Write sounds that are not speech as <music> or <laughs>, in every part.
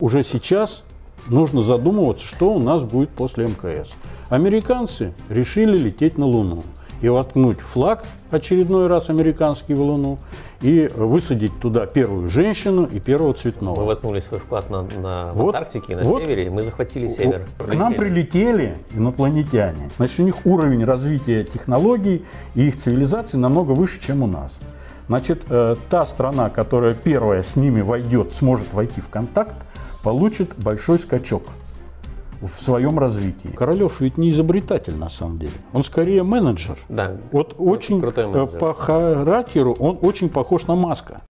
Уже сейчас нужно задумываться, что у нас будет после МКС. Американцы решили лететь на Луну и воткнуть флаг очередной раз американский в Луну и высадить туда первую женщину и первого цветного. Мы воткнули свой вклад на, на Вот, Антарктике, на вот. севере, и мы захватили север. К нам прилетели инопланетяне. Значит, у них уровень развития технологий и их цивилизации намного выше, чем у нас. Значит, э, та страна, которая первая с ними войдет, сможет войти в контакт, получит большой скачок в своем развитии. Королев ведь не изобретатель на самом деле. Он скорее менеджер. Да. Вот очень крутой э, менеджер. по характеру он очень похож на Маска.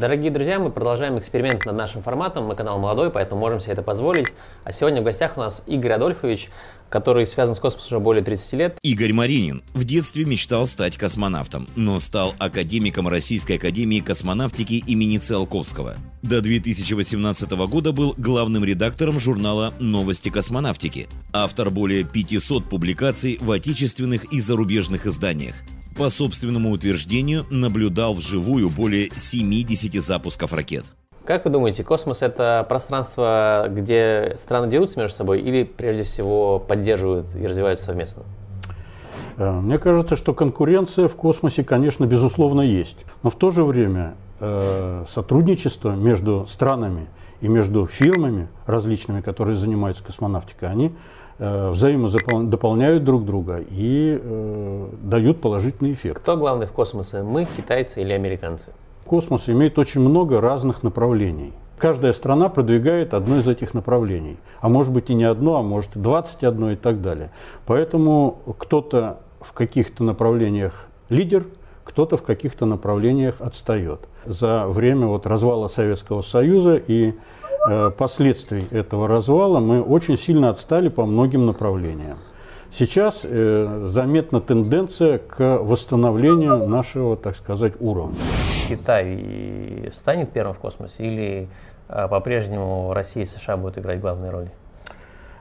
Дорогие друзья, мы продолжаем эксперимент над нашим форматом. Мы канал молодой, поэтому можем себе это позволить. А сегодня в гостях у нас Игорь Адольфович, который связан с космосом уже более 30 лет. Игорь Маринин в детстве мечтал стать космонавтом, но стал академиком Российской академии космонавтики имени Циолковского. До 2018 года был главным редактором журнала «Новости космонавтики», автор более 500 публикаций в отечественных и зарубежных изданиях. По собственному утверждению, наблюдал вживую более 70 запусков ракет. Как вы думаете, космос это пространство, где страны дерутся между собой или прежде всего поддерживают и развиваются совместно? Э, Мне кажется, что конкуренция в космосе, конечно, безусловно есть. Но в то же время э, сотрудничество между странами и между фирмами различными, которые занимаются космонавтикой, они взаимодополняют друг друга и э, дают положительный эффект. Кто главный в космосе? Мы, китайцы или американцы? Космос имеет очень много разных направлений. Каждая страна продвигает одно из этих направлений. А может быть и не одно, а может и 21 и так далее. Поэтому кто-то в каких-то направлениях лидер, кто-то в каких-то направлениях отстает. За время вот развала Советского Союза и э, последствий этого развала мы очень сильно отстали по многим направлениям. Сейчас э, заметна тенденция к восстановлению нашего, так сказать, уровня. Китай станет первым в космосе или а, по-прежнему Россия и США будут играть главные роли?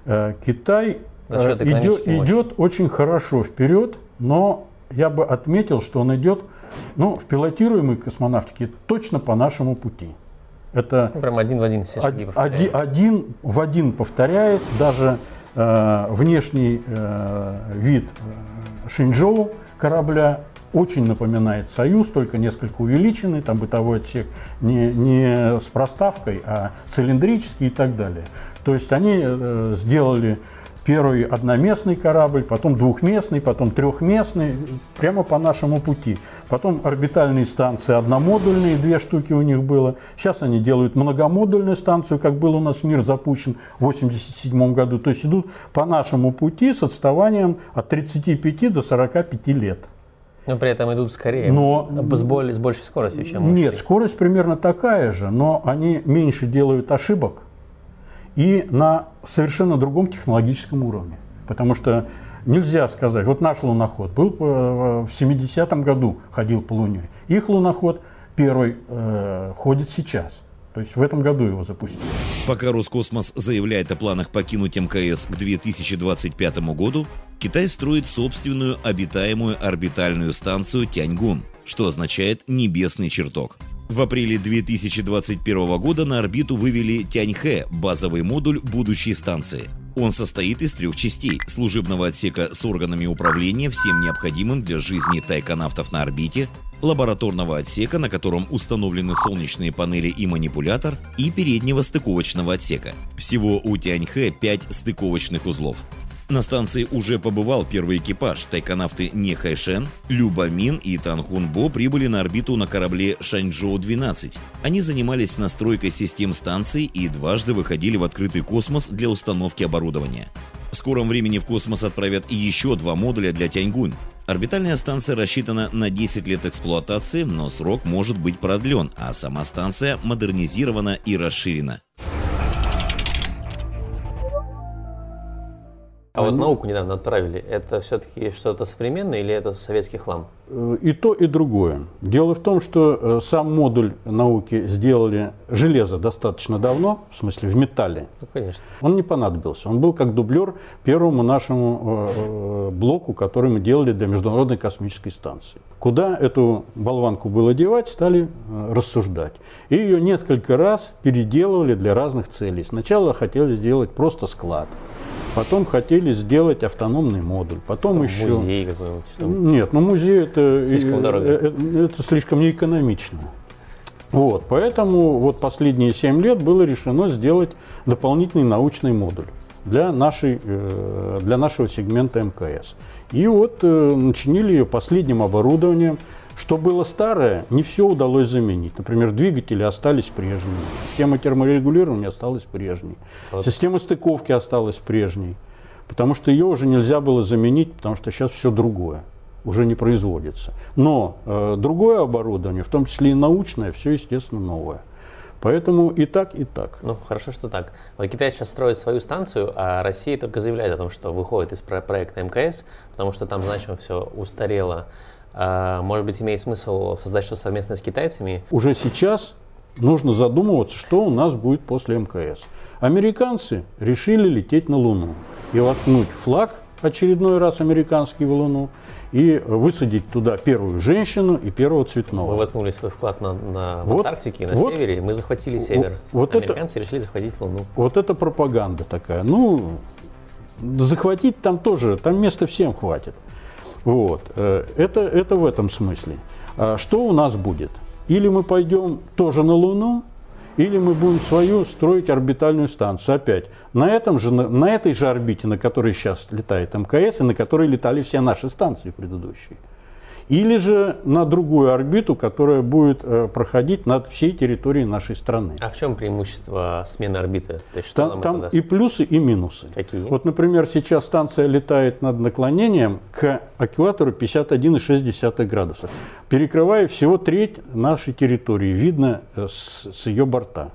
Э, Китай э, идет, экономической мощи. идет очень хорошо вперед, но я бы отметил, что он идет ну, в пилотируемой космонавтике точно по нашему пути. Это Прям один в один все шаги од- повторяют. оди- один в один повторяет даже э, внешний э, вид э, Шинчжоу корабля очень напоминает Союз, только несколько увеличенный, там бытовой отсек не, не с проставкой, а цилиндрический и так далее. То есть они э, сделали первый одноместный корабль, потом двухместный, потом трехместный, прямо по нашему пути. Потом орбитальные станции одномодульные, две штуки у них было. Сейчас они делают многомодульную станцию, как был у нас мир запущен в 1987 году. То есть идут по нашему пути с отставанием от 35 до 45 лет. Но при этом идут скорее. Но- С, более, с большей скоростью, чем Нет, шли. скорость примерно такая же, но они меньше делают ошибок и на совершенно другом технологическом уровне. Потому что нельзя сказать, вот наш луноход был э, в 70-м году, ходил по Луне. Их луноход первый э, ходит сейчас. То есть в этом году его запустили. Пока Роскосмос заявляет о планах покинуть мкс к 2025 году, Китай строит собственную обитаемую орбитальную станцию Тяньгун, что означает «небесный чертог». В апреле 2021 года на орбиту вывели Тяньхэ, базовый модуль будущей станции. Он состоит из трех частей – служебного отсека с органами управления всем необходимым для жизни тайконавтов на орбите, лабораторного отсека, на котором установлены солнечные панели и манипулятор, и переднего стыковочного отсека. Всего у Тяньхэ 5 стыковочных узлов. На станции уже побывал первый экипаж. Тайконавты Не Хайшен, Люба Мин и Танхун Бо прибыли на орбиту на корабле Шанчжоу-12. Они занимались настройкой систем станции и дважды выходили в открытый космос для установки оборудования. В скором времени в космос отправят еще два модуля для Тяньгунь. Орбитальная станция рассчитана на 10 лет эксплуатации, но срок может быть продлен, а сама станция модернизирована и расширена. А вот науку недавно отправили. Это все-таки что-то современное или это советский хлам? Э, и то, и другое. Дело в том, что э, сам модуль науки сделали железо достаточно давно, в смысле в металле. Ну, конечно. Он не понадобился. Он был как дублер первому нашему э, блоку, который мы делали для Международной космической станции. Куда эту болванку было девать, стали рассуждать. И ее несколько раз переделывали для разных целей. Сначала хотели сделать просто склад. Потом хотели сделать автономный модуль. Потом, потом еще... Музей какой-нибудь. Чтобы... Нет, ну музей это... Слишком дорого. Это, э, это слишком неэкономично. Вот, поэтому вот последние 7 лет было решено сделать дополнительный научный модуль для, нашей, э, для нашего сегмента МКС. И вот э, начинили ее последним оборудованием, что было старое, не все удалось заменить. Например, двигатели остались прежними, система терморегулирования осталась прежней, вот. система стыковки осталась прежней, потому что ее уже нельзя было заменить, потому что сейчас все другое уже не производится. Но э, другое оборудование, в том числе и научное, все, естественно, новое. Поэтому и так, и так. Ну, хорошо, что так. Вот Китай сейчас строит свою станцию, а Россия только заявляет о том, что выходит из проекта МКС, потому что там значимо все устарело может быть, имеет смысл создать что-то совместное с китайцами? Уже сейчас нужно задумываться, что у нас будет после МКС. Американцы решили лететь на Луну и воткнуть флаг очередной раз американский в Луну и высадить туда первую женщину и первого цветного. Мы воткнули свой вклад на, на вот, Антарктике, на вот, севере, мы захватили север. Вот Американцы это, решили захватить Луну. Вот это пропаганда такая. Ну, захватить там тоже, там места всем хватит. Вот. Э, это, это в этом смысле. А что у нас будет? Или мы пойдем тоже на Луну, или мы будем свою строить орбитальную станцию. Опять, на, этом же, на этой же орбите, на которой сейчас летает МКС, и на которой летали все наши станции предыдущие или же на другую орбиту, которая будет э, проходить над всей территорией нашей страны. А в чем преимущество смены орбиты? То есть, что там там и плюсы, и минусы. Какие? Вот, например, сейчас станция летает над наклонением к экватору 51,6 градуса, перекрывая всего треть нашей территории, видно э, с, с ее борта.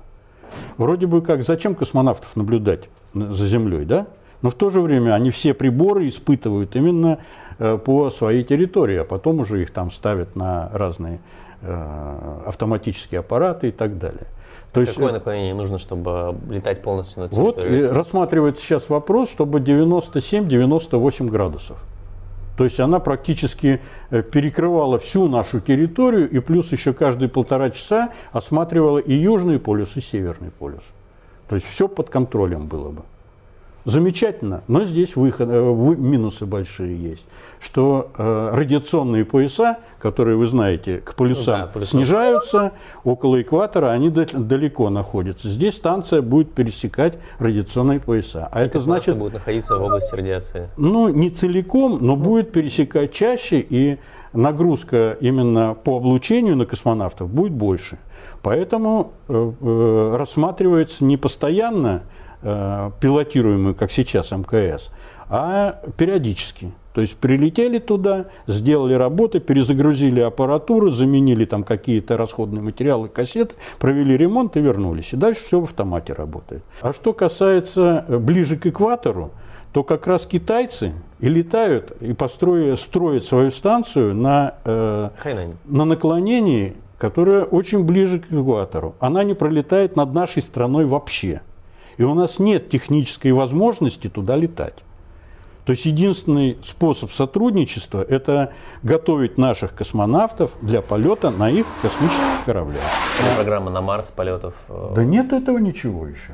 Вроде бы как, зачем космонавтов наблюдать за Землей, да? Но в то же время они все приборы испытывают именно Э, по своей территории, а потом уже их там ставят на разные э, автоматические аппараты и так далее. То есть, Какое наклонение нужно, чтобы летать полностью на территории? Вот рассматривается сейчас вопрос, чтобы 97-98 градусов. То есть она практически э, перекрывала всю нашу территорию и плюс еще каждые полтора часа осматривала и южный полюс, и северный полюс. То есть все под контролем было бы. Замечательно, но здесь выход, э, минусы большие есть, что э, радиационные пояса, которые вы знаете, к полюсам да, снижаются, около экватора они далеко находятся. Здесь станция будет пересекать радиационные пояса. А и это значит... будет находиться в области радиации. Ну, не целиком, но будет пересекать чаще, и нагрузка именно по облучению на космонавтов будет больше. Поэтому э, э, рассматривается не постоянно Э, пилотируемую, как сейчас МКС, а периодически. То есть прилетели туда, сделали работы, перезагрузили аппаратуру, заменили там какие-то расходные материалы, кассеты, провели ремонт и вернулись. И дальше все в автомате работает. А что касается э, ближе к экватору, то как раз китайцы и летают, и построят, строят свою станцию на, э, на наклонении, которое очень ближе к экватору. Она не пролетает над нашей страной вообще. И у нас нет технической возможности туда летать. То есть единственный способ сотрудничества – это готовить наших космонавтов для полета на их космических кораблях. Программа на Марс полетов? Э, да нет этого ничего еще.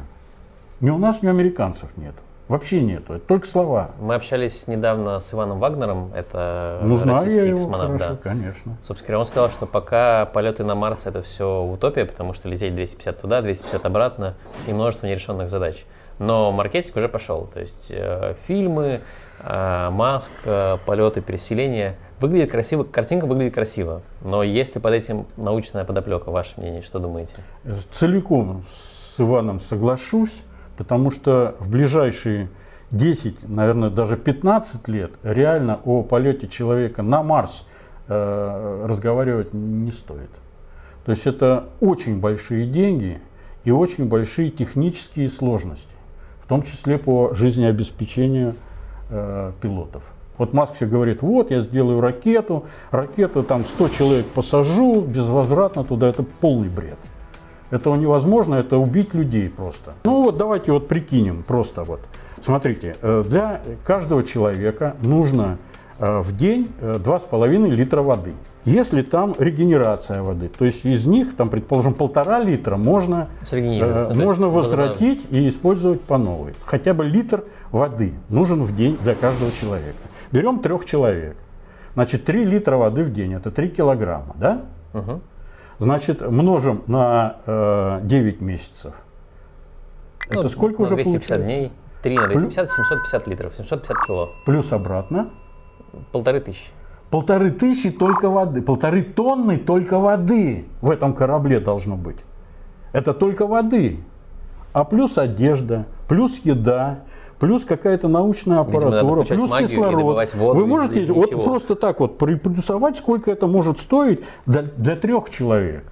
Ни у нас, ни у американцев нет. Вообще нету, это только слова. Мы общались недавно с Иваном Вагнером, это ну, знаю российский я его космонавт. Хорошо, да. конечно. Собственно говоря, он сказал, что пока полеты на Марс это все утопия, потому что лететь 250 туда, 250 обратно и множество нерешенных задач. Но маркетинг уже пошел, то есть э, фильмы, э, Маск, э, полеты, переселения. Выглядит красиво, картинка выглядит красиво, но есть ли под этим научная подоплека, ваше мнение, что думаете? Целиком с Иваном соглашусь потому что в ближайшие 10, наверное, даже 15 лет реально о полете человека на Марс э, разговаривать не стоит. То есть это очень большие деньги и очень большие технические сложности, в том числе по жизнеобеспечению э, пилотов. Вот Маск все говорит, вот я сделаю ракету, ракету там 100 человек посажу безвозвратно туда, это полный бред. Этого невозможно, это убить людей просто. Ну вот давайте вот прикинем просто вот. Смотрите, э, для каждого человека нужно э, в день 2,5 э, литра воды. Если там регенерация воды, то есть из них, там, предположим, полтора литра можно, э, можно возвратить и использовать по новой. Хотя бы литр воды нужен в день для каждого человека. Берем трех человек. Значит, 3 литра воды в день, это 3 килограмма, да? Угу. Значит, множим на э, 9 месяцев. Ну, это сколько уже 250 получается? дней. 3 на 250, 750 литров, 750 кило. Плюс обратно? Полторы тысячи. Полторы тысячи только воды, полторы тонны только воды в этом корабле должно быть. Это только воды. А плюс одежда, плюс еда, плюс какая-то научная аппаратура, Видимо, плюс кислород. Вы можете из, вот просто так вот приплюсовать, сколько это может стоить для, для трех человек.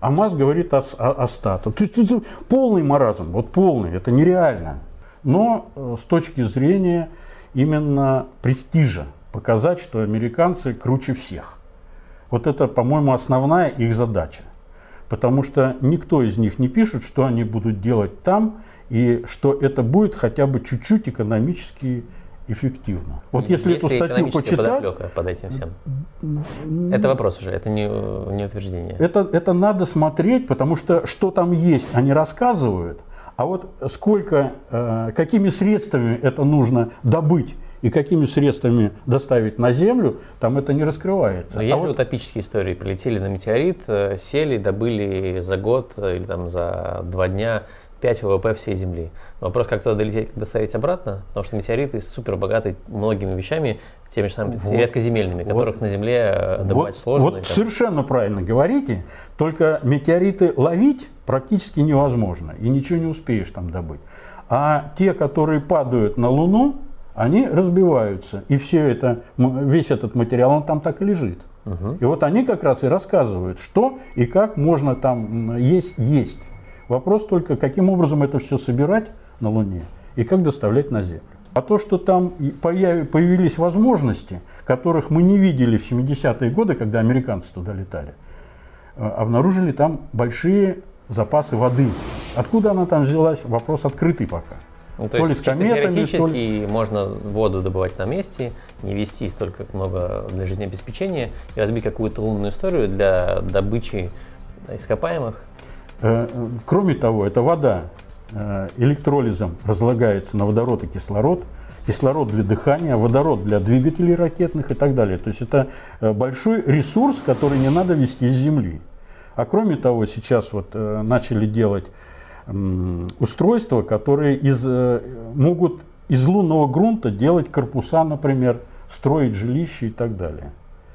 А МАЗ говорит о, о, о 100. То есть это полный маразм, вот полный, это нереально. Но э, с точки зрения именно престижа, показать, что американцы круче всех. Вот это, по-моему, основная их задача. Потому что никто из них не пишет, что они будут делать там, и что это будет хотя бы чуть-чуть экономически эффективно. Вот если, если эту статью почитать... под этим всем. Это вопрос уже, это не, не утверждение. Это, это надо смотреть, потому что что там есть, они рассказывают, а вот сколько, э, какими средствами это нужно добыть и какими средствами доставить на Землю, там это не раскрывается. Но а есть вот... же утопические истории. Прилетели на метеорит, э, сели, добыли за год или там за два дня 5 ВВП всей Земли. Но вопрос, как туда долететь, как доставить обратно, потому что метеориты супер богаты многими вещами, теми же самыми вот. редкоземельными, которых вот. на Земле э, добывать вот, сложно. Вот совершенно правильно говорите, только метеориты ловить практически невозможно, и ничего не успеешь там добыть. А те, которые падают на Луну, они разбиваются, и все это, весь этот материал, он там так и лежит. Угу. И вот они как раз и рассказывают, что и как можно там есть, есть. Вопрос только, каким образом это все собирать на Луне и как доставлять на Землю. А то, что там появились возможности, которых мы не видели в 70-е годы, когда американцы туда летали, э, обнаружили там большие запасы воды. Откуда она там взялась, вопрос открытый пока. Ну, то, то есть, с кометами, теоретически ли... можно воду добывать на месте, не вести столько много для жизнеобеспечения и разбить какую-то лунную историю для добычи ископаемых Э, кроме того, эта вода э, электролизом разлагается на водород и кислород, кислород для дыхания, водород для двигателей ракетных и так далее. То есть это э, большой ресурс, который не надо вести из Земли. А кроме того, сейчас вот начали делать устройства, которые из, могут из лунного грунта делать корпуса, например, строить жилища и так далее.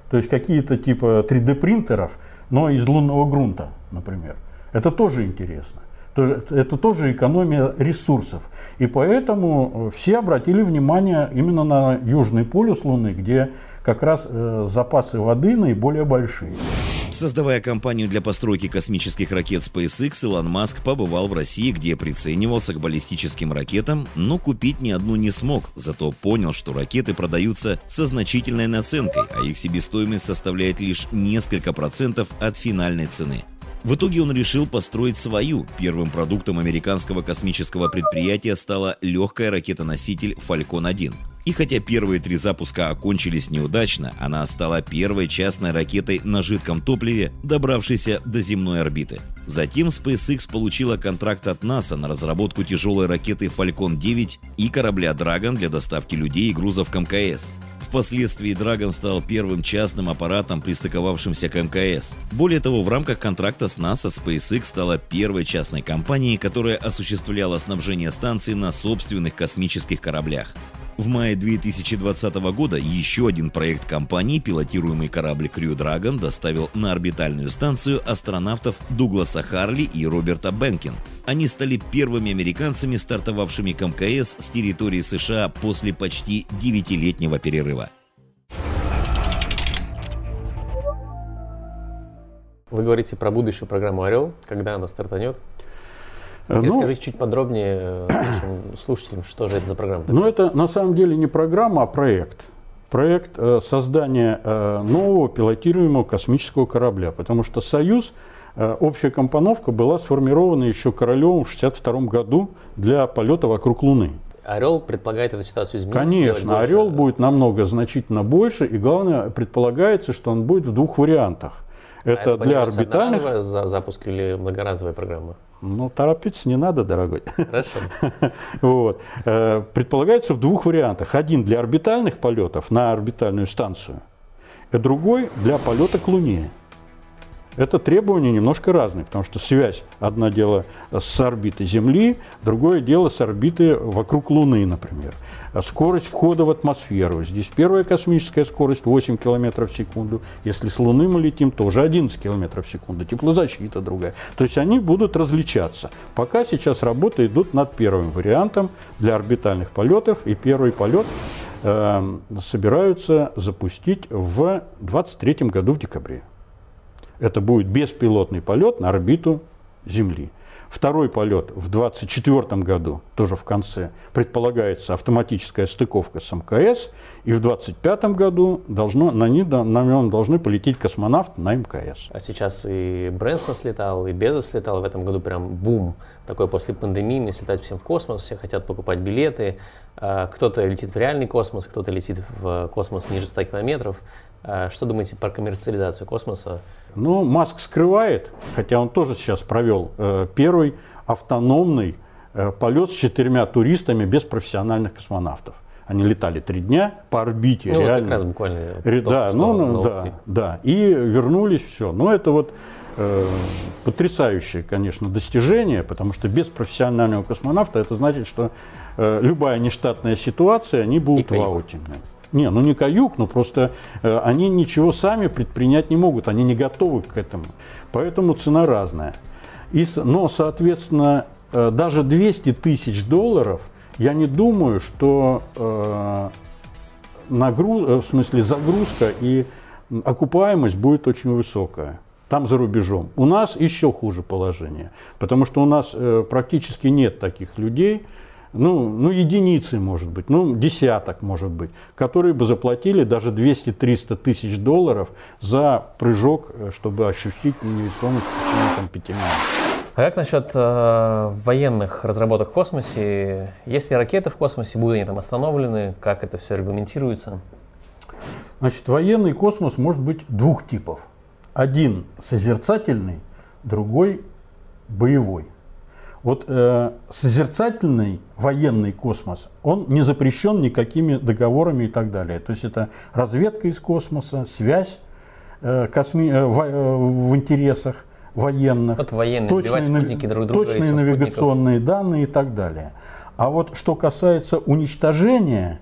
То есть какие-то типа 3D принтеров, но из лунного грунта, например. Это тоже интересно. Это тоже экономия ресурсов. И поэтому э, все обратили внимание именно на Южный полюс Луны, где как раз э, запасы воды наиболее большие. Создавая компанию для постройки космических ракет SpaceX, Илон Маск побывал в России, где приценивался к баллистическим ракетам, но купить ни одну не смог, зато понял, что ракеты продаются со значительной наценкой, а их себестоимость составляет лишь несколько процентов от финальной цены. В итоге он решил построить свою. Первым продуктом американского космического предприятия стала легкая ракета-носитель Falcon 1. И хотя первые три запуска окончились неудачно, она стала первой частной ракетой на жидком топливе, добравшейся до земной орбиты. Затем SpaceX получила контракт от НАСА на разработку тяжелой ракеты Falcon 9 и корабля Dragon для доставки людей и грузов к МКС. Впоследствии Dragon стал первым частным аппаратом, пристыковавшимся к МКС. Более того, в рамках контракта с НАСА SpaceX стала первой частной компанией, которая осуществляла снабжение станции на собственных космических кораблях. В мае 2020 года еще один проект компании, пилотируемый корабль Crew Dragon, доставил на орбитальную станцию астронавтов Дугласа Харли и Роберта Бенкин. Они стали первыми американцами, стартовавшими к МКС с территории США после почти девятилетнего перерыва. Вы говорите про будущую программу «Орел», когда она стартанет? Ну, Расскажите чуть подробнее нашим слушателям, что же это за программа? Ну, это на самом деле не программа, а проект. Проект создания нового пилотируемого космического корабля. Потому что «Союз» общая компоновка была сформирована еще Королевым в 1962 году для полета вокруг Луны. Орел предполагает эту ситуацию изменить? Конечно, Орел будет намного значительно больше, и главное, предполагается, что он будет в двух вариантах. Это, а это для орбитальных... За запуск или многоразовая программа? Ну, торопиться не надо, дорогой. Хорошо. <laughs> вот. Э, предполагается в двух вариантах. Один для орбитальных полетов на орбитальную станцию, а другой для полета к Луне. Это требования немножко разные, потому что связь, одно дело с орбитой Земли, другое дело с орбиты вокруг Луны, например. Скорость входа в атмосферу. Здесь первая космическая скорость 8 км в секунду. Если с Луны мы летим, то уже 11 км в секунду. Теплозащита другая. То есть они будут различаться. Пока сейчас работы идут над первым вариантом для орбитальных полетов. И первый полет э, собираются запустить в 2023 году в декабре. Это будет беспилотный полет на орбиту Земли. Второй полет в 2024 году, тоже в конце, предполагается автоматическая стыковка с МКС, и в 2025 году должно, на, нем, на нем должны полететь космонавт на МКС. А сейчас и Брэнсон слетал, и Безос слетал, в этом году прям бум такой после пандемии, слетать всем в космос, все хотят покупать билеты, а, кто-то летит в реальный космос, кто-то летит в космос ниже 100 километров. А, что думаете про коммерциализацию космоса? Ну, Маск скрывает, хотя он тоже сейчас провел э, первый автономный э, полет с четырьмя туристами без профессиональных космонавтов. Они летали три дня по орбите. Ну, реально. Вот как раз буквально. Ре, да, ну, ну, да, да. И вернулись все. Но это вот потрясающее, конечно, достижение, потому что без профессионального космонавта это значит, что э, любая нештатная ситуация, они будут в ауте. Не, ну не каюк, но просто э, они ничего сами предпринять не могут, они не готовы к этому. Поэтому цена разная. И, но, соответственно, э, даже 200 тысяч долларов, я не думаю, что э, нагруз, э, в смысле загрузка и окупаемость будет очень высокая. Там за рубежом. У нас еще хуже положение, потому что у нас э, практически нет таких людей, ну, ну, единицы, может быть, ну, десяток, может быть, которые бы заплатили даже 200-300 тысяч долларов за прыжок, э, чтобы ощутить невесомость в течение там, пяти минут. А как насчет э, военных разработок в космосе? Есть ли ракеты в космосе, будут они там остановлены, как это все регламентируется? Значит, военный космос может быть двух типов. Один созерцательный, другой боевой. Вот э, созерцательный военный космос, он не запрещен никакими договорами и так далее. То есть это разведка из космоса, связь э, косми... э, в, э, в интересах военных, вот военные, точные, спутники друг друга точные навигационные данные и так далее. А вот что касается уничтожения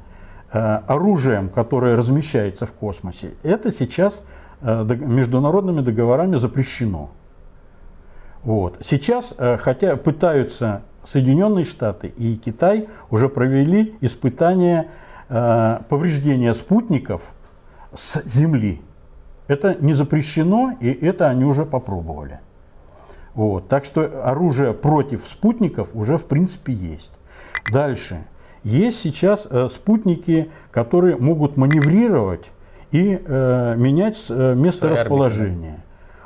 э, оружием, которое размещается в космосе, это сейчас международными договорами запрещено. Вот. Сейчас, э, хотя пытаются Соединенные Штаты и Китай уже провели испытания э, повреждения спутников с Земли. Это не запрещено, и это они уже попробовали. Вот. Так что оружие против спутников уже в принципе есть. Дальше. Есть сейчас э, спутники, которые могут маневрировать и э, менять э, место расположения.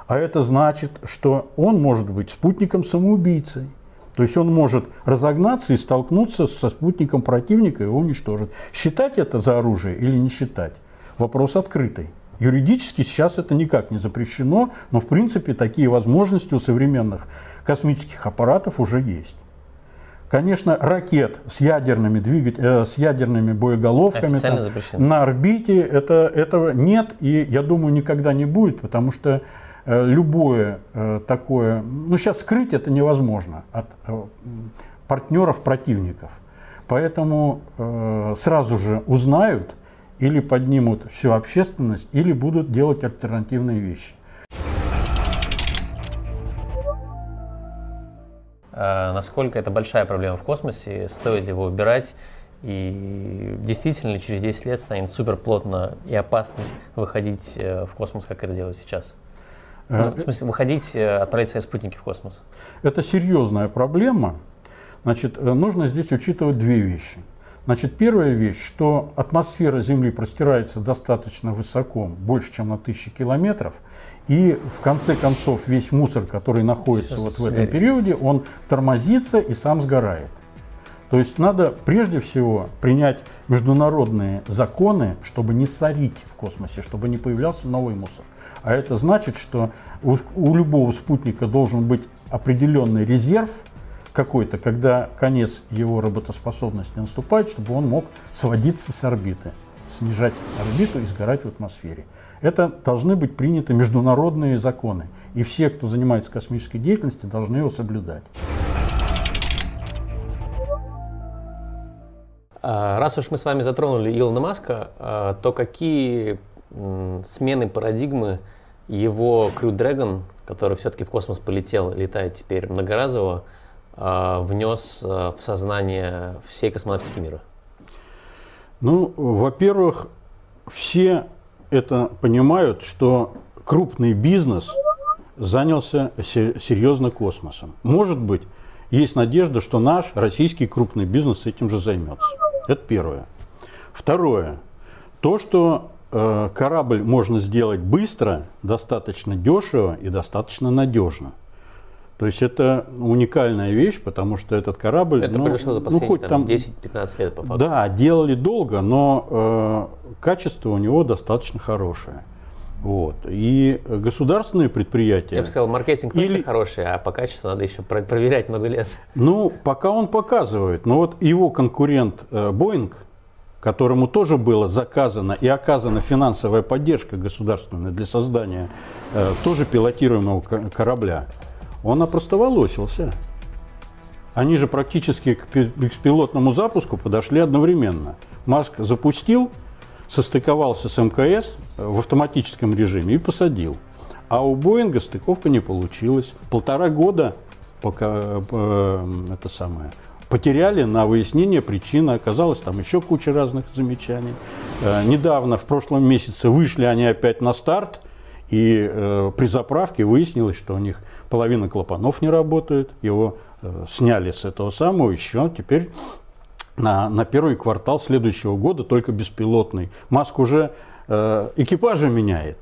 А это значит, что он может быть спутником-самоубийцей. То есть он может разогнаться и столкнуться со спутником противника и его уничтожить. Считать это за оружие или не считать? Вопрос открытый. Юридически сейчас это никак не запрещено, но в принципе такие возможности у современных космических аппаратов уже есть. Конечно, ракет с ядерными, двигать, э, с ядерными боеголовками там, на орбите это, этого нет и, я думаю, никогда не будет, потому что Э, любое э, такое, ну сейчас скрыть это невозможно от э, партнеров противников. Поэтому сразу же узнают или поднимут всю общественность, или будут делать альтернативные вещи. Насколько это большая проблема в космосе? Стоит ли его убирать? И действительно ли через 10 лет станет супер плотно и опасно выходить в космос, как это делают сейчас? Ну, в смысле, выходить, отправить свои спутники в космос? Это серьезная проблема. Значит, нужно здесь учитывать две вещи. Значит, первая вещь, что атмосфера Земли простирается достаточно высоко, больше, чем на тысячи километров, и в конце концов весь мусор, который находится вот в этом периоде, он тормозится и сам сгорает. То есть надо прежде всего принять международные законы, чтобы не сорить в космосе, чтобы не появлялся новый мусор. А это значит, что у, у любого спутника должен быть определенный резерв – какой-то, когда конец его работоспособности наступает, чтобы он мог сводиться с орбиты, снижать орбиту и сгорать в атмосфере. Это должны быть приняты международные законы. И все, кто занимается космической деятельностью, должны его соблюдать. А, раз уж мы с вами затронули Илона Маска, а, то какие смены парадигмы его Crew Dragon, который все-таки в космос полетел, летает теперь многоразово, Э, внес в сознание всей космонавтики мира? Ну, во-первых, все это понимают, что крупный бизнес занялся серьезно космосом. Может быть, есть надежда, что наш российский крупный бизнес этим же займется. Это первое. Второе. То, что э, корабль можно сделать быстро, достаточно дешево и достаточно надежно. То есть это уникальная вещь, потому что этот корабль... Это ну, произошло за последние ну, хоть там, 10-15 лет, по факту. Да, делали долго, но э, качество у него достаточно хорошее. Вот. И государственные предприятия... Я бы сказал, маркетинг точно или... хороший, а по качеству надо еще проверять много лет. Ну, пока он показывает. Но вот его конкурент э, Boeing, которому тоже было заказано и оказана финансовая поддержка государственная для создания э, тоже пилотируемого корабля, он опростоволосился. Они же практически к беспилотному запуску подошли одновременно. Маск запустил, состыковался с МКС в автоматическом режиме и посадил. А у Боинга стыковка не получилась. Полтора года пока э, это самое потеряли на выяснение причины. Оказалось, там еще куча разных замечаний. Э, недавно, в прошлом месяце, вышли они опять на старт – и э, при заправке выяснилось, что у них половина клапанов не работает. Его э, сняли с этого самого еще. Теперь на, на первый квартал следующего года только беспилотный. Маск уже э, экипажа меняет.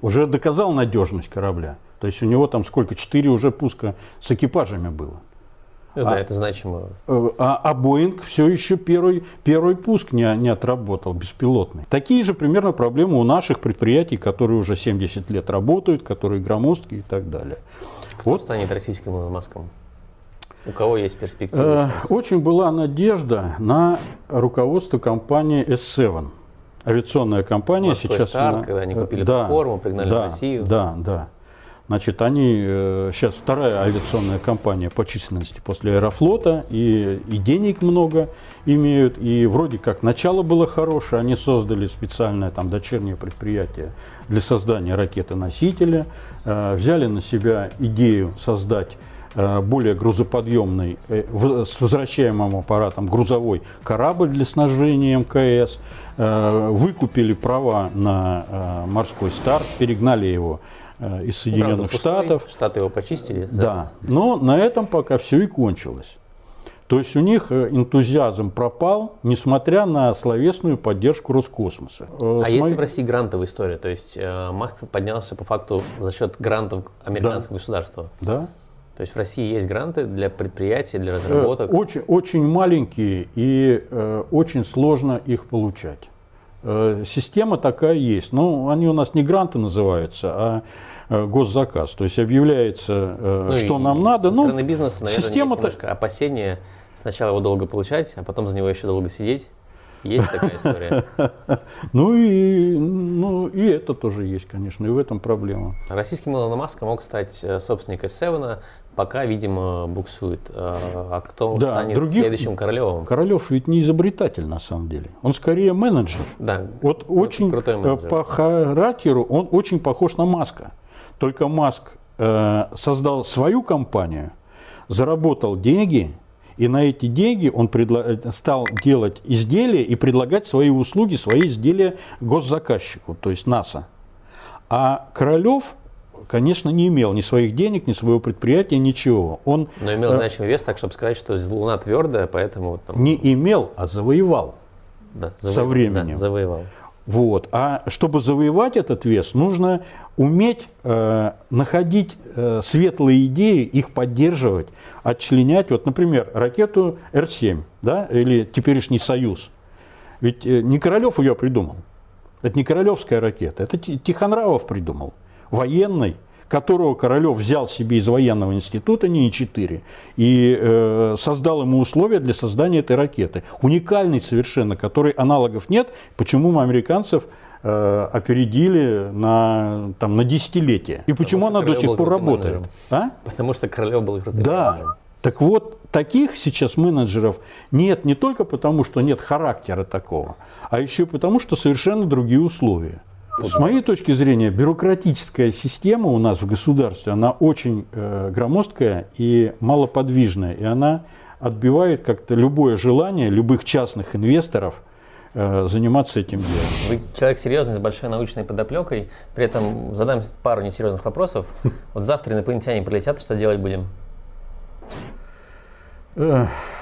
Уже доказал надежность корабля. То есть у него там сколько? Четыре уже пуска с экипажами было. Ну, а, да, это значимо. Э, а, а Боинг все еще первый, первый пуск не, не отработал, беспилотный. Такие же примерно проблемы у наших предприятий, которые уже 70 лет работают, которые громоздкие и так далее. Кто вот. станет российским Маском? У кого есть перспективы? Э, очень была надежда на руководство компании S7. Авиационная компания Морской сейчас... Старт, на... когда они купили да, платформу, пригнали да, в Россию. Да, да. Значит, они э, сейчас вторая авиационная компания по численности после Аэрофлота, и, и денег много имеют, и вроде как начало было хорошее, они создали специальное там дочернее предприятие для создания ракеты-носителя, э, взяли на себя идею создать э, более грузоподъемный, с возвращаемым аппаратом грузовой корабль для снабжения МКС, выкупили права на морской старт, перегнали его из Соединенных Правда, Штатов. Штаты его почистили. Да, но на этом пока все и кончилось. То есть у них э, энтузиазм пропал, несмотря на словесную поддержку Роскосмоса. Э, а С есть в России грантовая история? То есть э, Маск поднялся по факту за счет грантов американского да. государства? Да. То есть в России есть гранты для предприятий, для разработок? Очень, очень маленькие и э, очень сложно их получать. Э, система такая есть. Но они у нас не гранты называются, а э, госзаказ. То есть объявляется, э, ну, что нам надо. Со ну, стороны бизнеса, наверное, система есть немножко опасения сначала его долго получать, а потом за него еще долго сидеть. Есть такая история? <laughs> Ну и, ну и это тоже есть, конечно, и в этом проблема. Российский Илон Маск мог стать э, собственником S7, пока, видимо, буксует. Э, а кто да, станет других... следующим Королевым? Королев ведь не изобретатель на самом деле. Он скорее менеджер. Да. Вот очень крутой э, менеджер. по характеру он очень похож на Маска. Только Маск э, создал свою компанию, заработал деньги – и на эти деньги он предла- стал делать изделия и предлагать свои услуги, свои изделия госзаказчику, то есть НАСА. А Королев конечно, не имел ни своих денег, ни своего предприятия, ничего. Он Но имел значимый вес, так, чтобы сказать, что Луна твердая, поэтому... Там... Не имел, а завоевал. Да, завоев... со временем. Да, завоевал. Вот. А чтобы завоевать этот вес, нужно уметь э, находить э, светлые идеи, их поддерживать, отчленять. Вот, например, ракету Р-7, да, или теперешний Союз. Ведь э, не Королев ее придумал. Это не королевская ракета, это Тихонравов придумал. Военный, которого Королев взял себе из военного института НИИ-4 и э, создал ему условия для создания этой ракеты. Уникальный совершенно, который аналогов нет. Почему мы американцев э, опередили на, там, на десятилетия? И почему она до сих пор работает? А? Потому что Королев был крутым Да. Менеджером. Так вот, таких сейчас менеджеров нет не только потому, что нет характера такого, а еще потому, что совершенно другие условия. С моей точки зрения, бюрократическая система у нас в государстве, она очень э, громоздкая и малоподвижная, и она отбивает как-то любое желание любых частных инвесторов э, заниматься этим делом. Вы человек серьезный, с большой научной подоплекой, при этом задам пару несерьезных вопросов. <laughs> Вот завтра инопланетяне прилетят, что делать будем?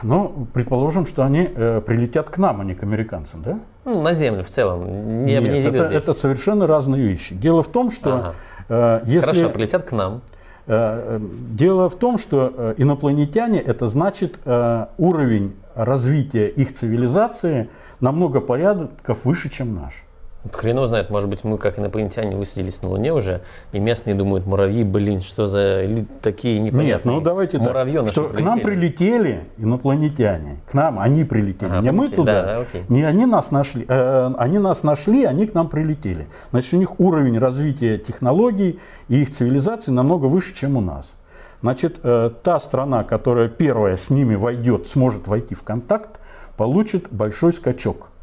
Ну, предположим, что они э, прилетят к нам, а не к американцам, да? Ну, на Землю в целом. Не, Нет, не это, это совершенно разные вещи. Дело в том, что ага. э, если... Хорошо, прилетят к нам. Э, дело в том, что э, инопланетяне это значит э, уровень развития их цивилизации намного порядков выше, чем наш. Хрен знает, может быть, мы как инопланетяне высадились на Луне уже, и местные думают, муравьи, блин, что за такие непонятные Нет, ну давайте Муравьены так, что к нам прилетели инопланетяне, к нам они прилетели, ага, не мы туда, да, да, окей. не они нас нашли, э, они нас нашли, они к нам прилетели. Значит, у них уровень развития технологий и их цивилизации намного выше, чем у нас. Значит, э, та страна, которая первая с ними войдет, сможет войти в контакт, получит большой скачок –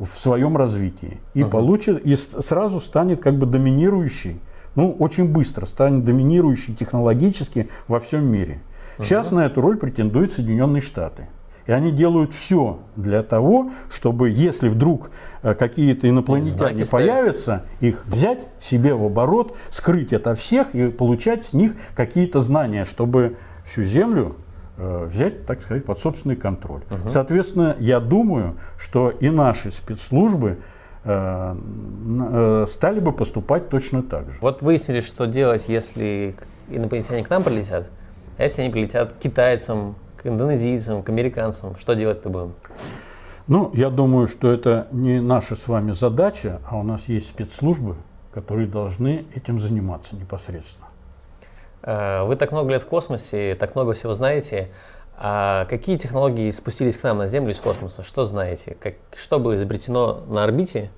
в своем развитии и uh получит и сразу станет как бы доминирующей, ну очень быстро станет доминирующей технологически во всем мире. uh Сейчас на эту роль претендуют Соединенные Штаты. И они делают все для того, чтобы, если вдруг э, какие-то инопланетяне появятся, их взять себе в оборот, скрыть это всех и получать с них какие-то знания, чтобы всю Землю взять, так сказать, под собственный контроль. Угу. Соответственно, я думаю, что и наши спецслужбы э, э, стали бы поступать точно так же. Вот выяснили, что делать, если инопланетяне к нам прилетят, а если они прилетят к китайцам, к индонезийцам, к американцам, что делать-то будем? Ну, я думаю, что это не наша с вами задача, а у нас есть спецслужбы, которые должны этим заниматься непосредственно. Э, вы так много лет в космосе, так много всего знаете. А какие технологии спустились к нам на Землю из космоса? Что знаете? Как, что было изобретено на орбите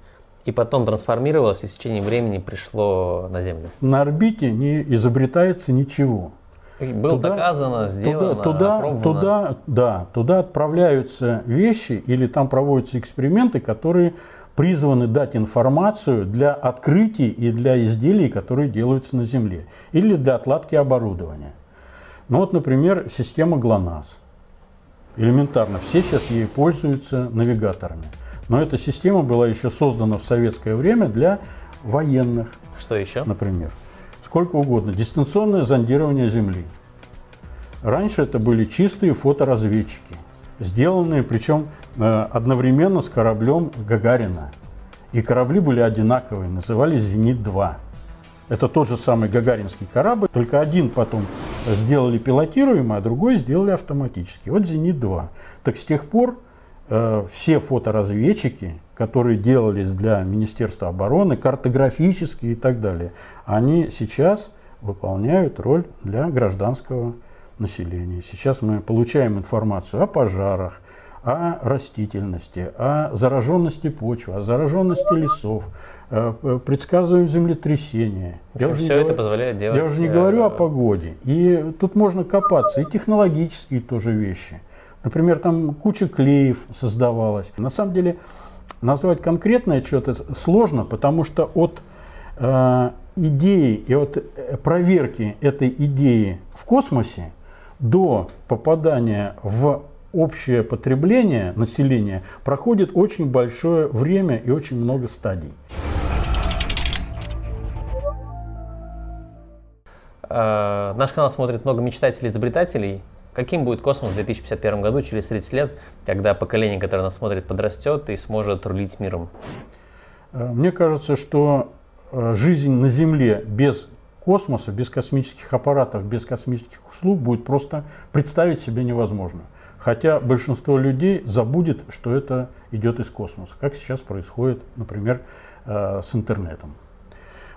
и потом трансформировалось и с течением времени пришло на Землю? На орбите не изобретается ничего. Было туда, доказано, сделано, туда, туда, туда, да, туда отправляются вещи или там проводятся эксперименты, которые призваны дать информацию для открытий и для изделий, которые делаются на Земле, или для отладки оборудования. Ну вот, например, система ГЛОНАСС. Элементарно, все сейчас ей пользуются навигаторами. Но эта система была еще создана в советское время для военных. Что еще? Например. Сколько угодно. Дистанционное зондирование Земли. Раньше это были чистые фоторазведчики сделанные, причем одновременно с кораблем Гагарина. И корабли были одинаковые, назывались «Зенит-2». Это тот же самый гагаринский корабль, только один потом сделали пилотируемый, а другой сделали автоматически. Вот «Зенит-2». Так с тех пор э, все фоторазведчики, которые делались для Министерства обороны, картографические и так далее, они сейчас выполняют роль для гражданского населения. Сейчас мы получаем информацию о пожарах, о растительности, о зараженности почвы, о зараженности лесов, э, предсказываем землетрясения. В общем, все это говорю, позволяет делать... Я уже не говорю о э, погоде. И тут можно копаться, и технологические тоже вещи. Например, там куча клеев создавалась. На самом деле назвать конкретное что-то сложно, потому что от э, идеи и от э, проверки этой идеи в космосе до попадания в общее потребление населения проходит очень большое время и очень много стадий. Э, наш канал смотрит много мечтателей-изобретателей. Каким будет космос в 2051 году, через 30 лет, когда поколение, которое нас смотрит, подрастет и сможет рулить миром? Э, мне кажется, что э, жизнь на Земле без космоса, без космических аппаратов, без космических услуг будет просто представить себе невозможно. Хотя большинство людей забудет, что это идет из космоса, как сейчас происходит, например, э, с интернетом.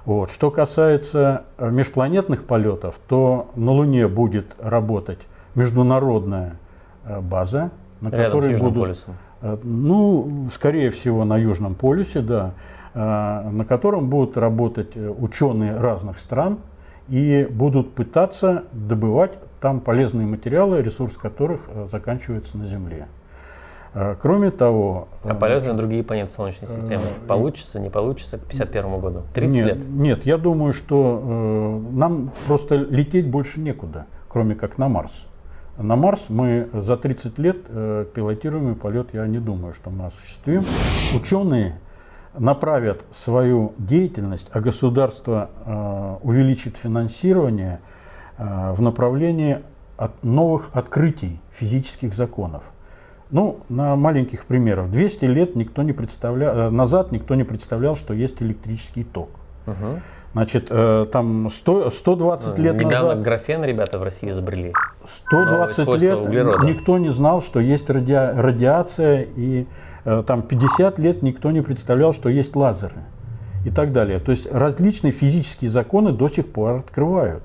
Вот. Что касается межпланетных полетов, то на Луне будет работать международная база, на Рядом которой с Южным будут, полюсом. Ну, скорее всего, на Южном полюсе, да. Э, на котором будут работать э, ученые разных стран и будут пытаться добывать там полезные материалы, ресурс которых э, заканчивается на Земле. Кроме того... А полеты на другие планеты Солнечной системы получится, не получится к 51 году? 30 нет, лет? Нет, я думаю, что э, нам просто лететь больше некуда, кроме как на Марс. На Марс мы за 30 лет э, пилотируемый полет, я не думаю, что мы осуществим. Ученые направят свою деятельность, а государство э, увеличит финансирование э, в направлении от новых открытий физических законов. Ну, на маленьких примерах. 200 лет никто не представлял, э, назад никто не представлял, что есть электрический ток. Угу. Значит, э, там 100, 120 ну, лет Недавно назад... графен ребята в России изобрели. 120 лет углерода. никто не знал, что есть ради... радиация и Э, там 50 лет никто не представлял, что есть лазеры и так далее. То есть различные физические законы до сих пор открывают.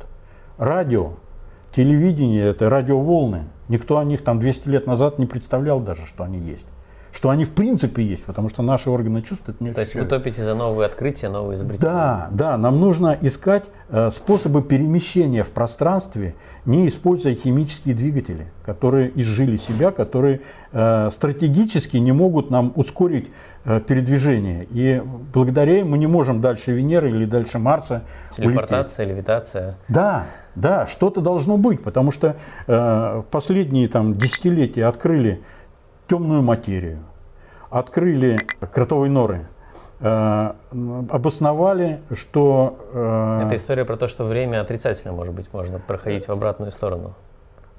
Радио, телевидение, это радиоволны. Никто о них там 200 лет назад не представлял даже, что они есть что они в принципе есть, потому что наши органы чувств это не То есть вы топите за новые открытия, новые изобретения? Да, да, нам нужно искать э, способы перемещения в пространстве, не используя химические двигатели, которые изжили себя, которые э, стратегически не могут нам ускорить э, передвижение. И благодаря им мы не можем дальше Венеры или дальше Марса Телепортация, улететь. левитация. Да, да, что-то должно быть, потому что э, последние там, десятилетия открыли темную материю, открыли кротовые норы, э, обосновали, что... Э, это история про то, что время отрицательно, может быть, можно проходить в обратную сторону.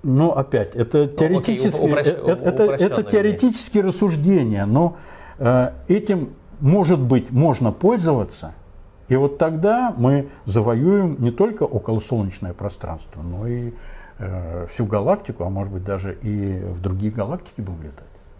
Ну, опять, это теоретические, ну, окей, упрощ... это, это, это теоретические рассуждения, но э, этим, может быть, можно пользоваться, и вот тогда мы завоюем не только околосолнечное пространство, но и э, всю галактику, а может быть даже и в другие галактики будем летать.